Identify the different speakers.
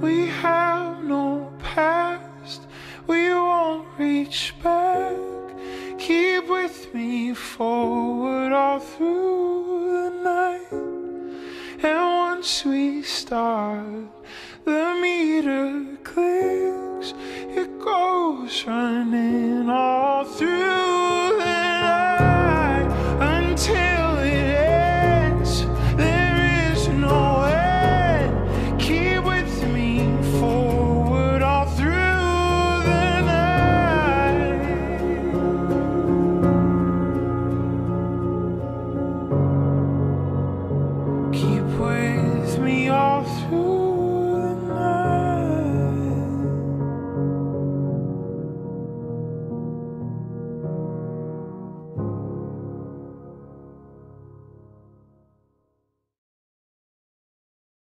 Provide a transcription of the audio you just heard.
Speaker 1: We have no past, we won't reach back. Keep with me forward all through once we start, the meter clicks, it goes running all through me off.